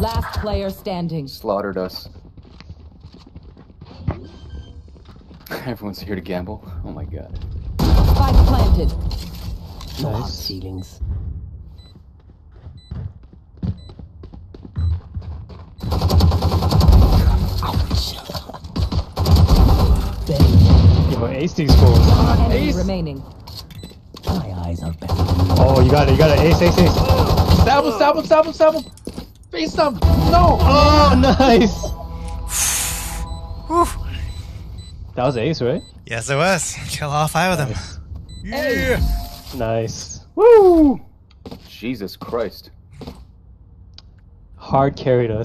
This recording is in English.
Last player standing. Slaughtered us. Everyone's here to gamble. Oh my god. Spike planted. No hard Nice. feelings. Ouch. Bang. Yo, ace these fools. Enemy Ace. remaining. My eyes are better than. Oh, you got it. You got it. Ace, ace, ace. Stab him, stab him, stab him, stab him! Face him! No! Oh, nice. That was ace, right? Yes, it was. Kill all five of them. Yeah. Nice. Woo! Jesus Christ. Hard carried us.